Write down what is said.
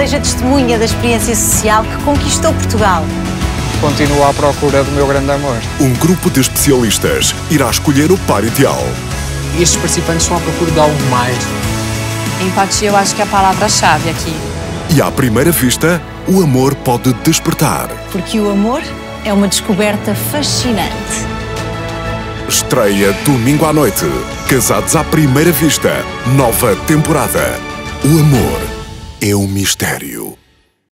seja testemunha da experiência social que conquistou Portugal. Continuo à procura do meu grande amor. Um grupo de especialistas irá escolher o par ideal. Estes participantes estão à procura de algo mais. Empatia eu acho que é a palavra-chave aqui. E à primeira vista, o amor pode despertar. Porque o amor é uma descoberta fascinante. Estreia domingo à noite. Casados à primeira vista. Nova temporada. O amor é um mistério.